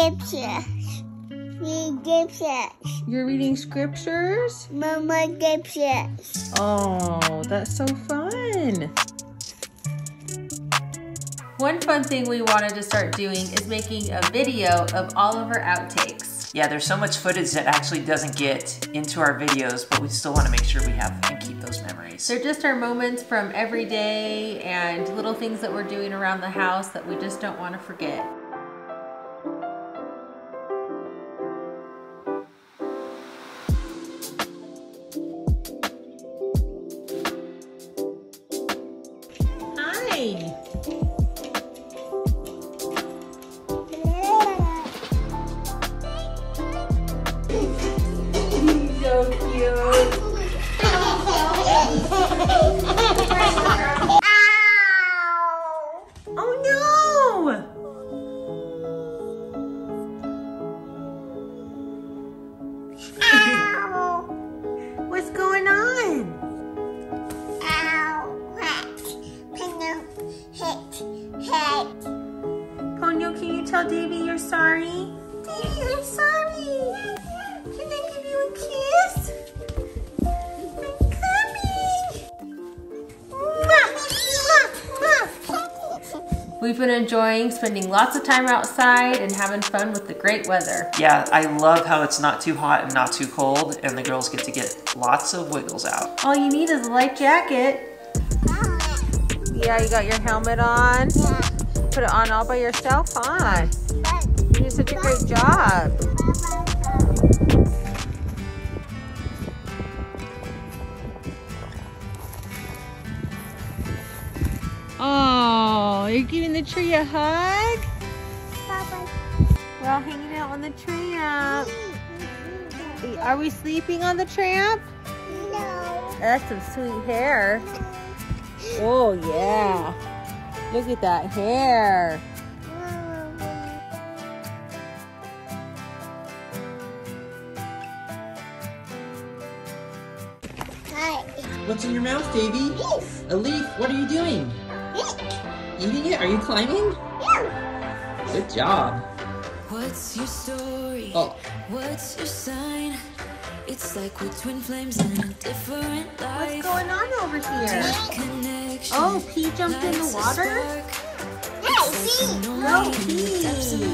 scripture. Read scriptures. You're reading scriptures? Mama scriptures. Oh, that's so fun. One fun thing we wanted to start doing is making a video of all of our outtakes. Yeah, there's so much footage that actually doesn't get into our videos, but we still want to make sure we have and keep those memories. They're just our moments from every day and little things that we're doing around the house that we just don't want to forget. Hit head. Ponyo, can you tell Davey you're sorry? We've been enjoying spending lots of time outside and having fun with the great weather. Yeah, I love how it's not too hot and not too cold, and the girls get to get lots of wiggles out. All you need is a light jacket. Yeah, you got your helmet on. Put it on all by yourself, huh? You did such a great job. Oh, you're giving the tree a hug? We're all hanging out on the tramp. Are we sleeping on the tramp? No. That's some sweet hair. Oh, yeah. Look at that hair. Hi. What's in your mouth, Davey? Yes. A leaf. What are you doing? Eating it? Are you climbing? Good job. What's your story? Oh, What's your sign? It's like we're twin flames in a different What's going on over here? Oh, P jumped in the water? spark. Hey, see? No, In the depths P.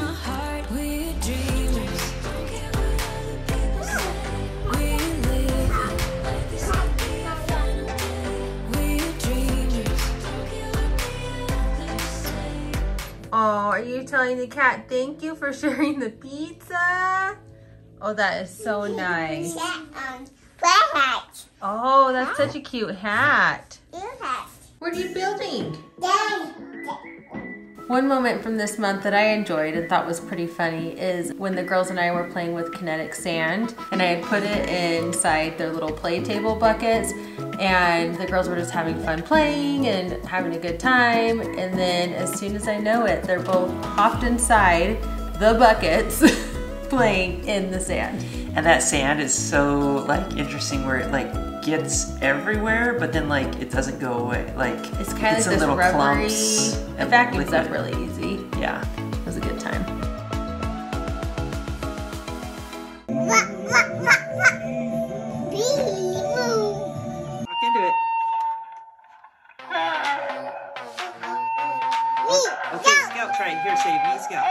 Oh, are you telling the cat thank you for sharing the pizza? Oh, that is so nice. That on black hat. Oh, that's such a cute hat. Hat. What are you building? One moment from this month that I enjoyed and thought was pretty funny is when the girls and I were playing with kinetic sand and I had put it inside their little play table buckets and the girls were just having fun playing and having a good time and then as soon as I know it they're both hopped inside the buckets playing in the sand. And that sand is so like interesting where it like gets everywhere, but then like it doesn't go away. Like It's kind of it's like this little rubbery, clumps it vacuums up really easy. Yeah. Scout, try. Here, say me, Scout.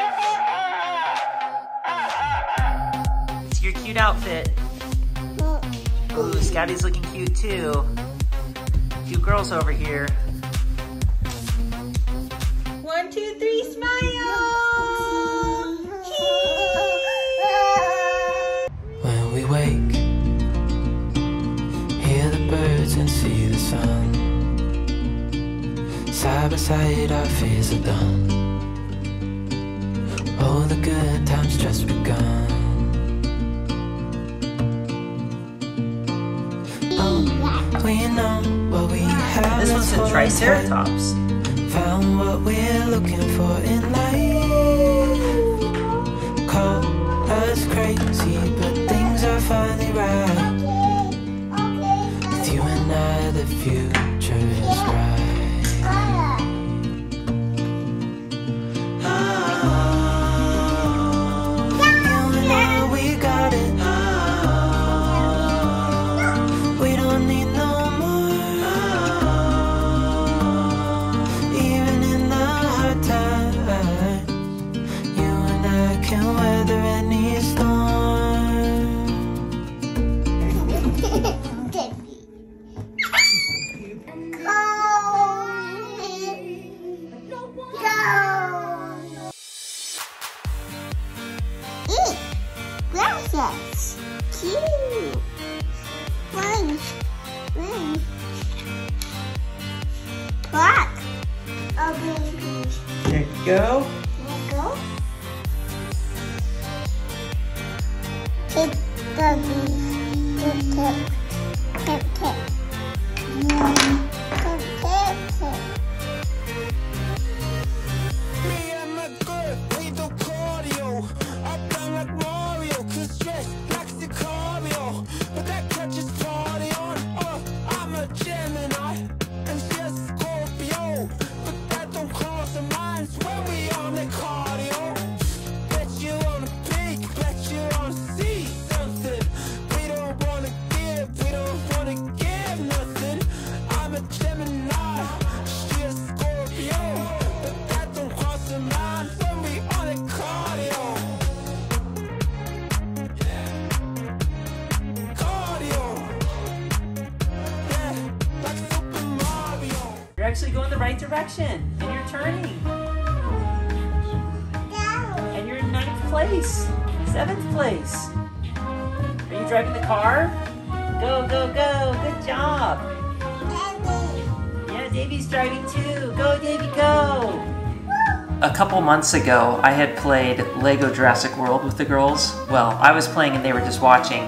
It's your cute outfit. Ooh, Scotty's looking cute too. Cute girls over here. One, two, three, smile! When we wake, hear the birds and see the sun. Side by side, our fears are done. Good times just begun. Oh, we know what we have. This one's a. Triceratops. Found what we're looking for in life. Call us crazy, Cute. Black. A oh, baby. There you go. There you go. Tip baby. Tip tip. Tip tip. Going the right direction, and you're turning, and you're in ninth place, seventh place. Are you driving the car? Go, go, go! Good job. Yeah, Davey's driving too. Go, Davey, go! A couple months ago, I had played Lego Jurassic World with the girls. Well, I was playing and they were just watching.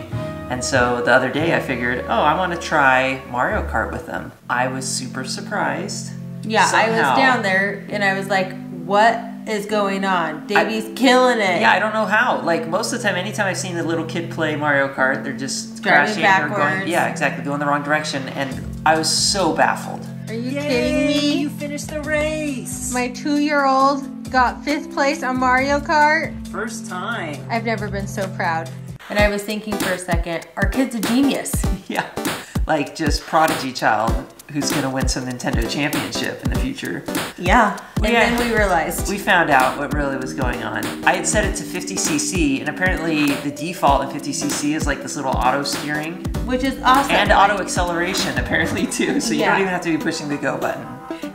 And so the other day I figured, oh, I want to try Mario Kart with them. I was super surprised. Yeah, I was down there and I was like, what is going on? Davey's killing it. Yeah, I don't know how. Like most of the time, anytime I've seen a little kid play Mario Kart, they're just Driving crashing or going. Yeah, exactly, going the wrong direction. And I was so baffled. Are you kidding me? You finished the race. My two-year-old got fifth place on Mario Kart. first time. I've never been so proud. And I was thinking for a second, our kid's a genius. Yeah, like just prodigy child who's gonna win some Nintendo championship in the future. Yeah. And Yeah. then we realized. We found out what really was going on. I had set it to 50cc, and apparently the default in 50cc is like this little auto steering which is awesome. and auto acceleration apparently too. So you Yeah. don't even have to be pushing the go button.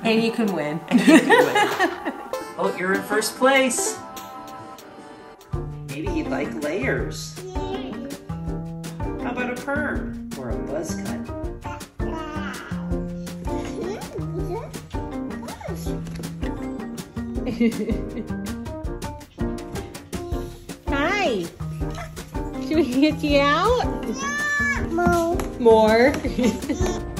And you can win. You can win. oh, you're in first place. Maybe you'd like layers. How about a perm or a buzz cut? Hi. Should we get you out? Mo. More. What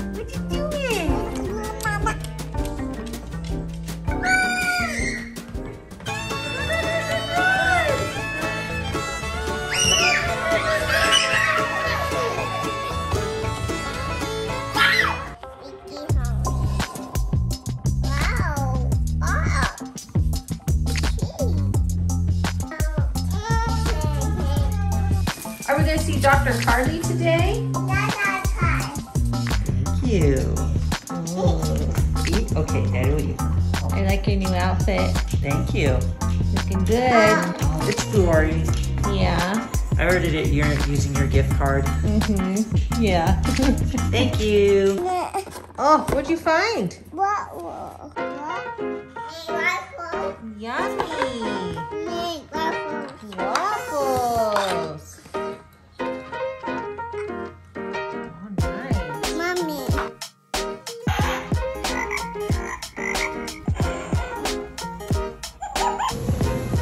to see Dr. Carly today? Thank you. Eat? Okay, Daddy will eat. I like your new outfit. Thank you. Looking good. It's Glory. Yeah. I ordered it. You're using your gift card. Mm-hmm. Yeah. Thank you. oh, what'd you find? What? Waffle. Yummy.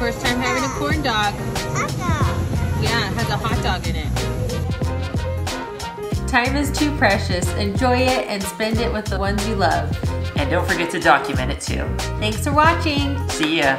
First time having a corn dog. Papa. Yeah, it has a hot dog in it. Time is too precious. Enjoy it and spend it with the ones you love. And don't forget to document it too. Thanks for watching. See ya.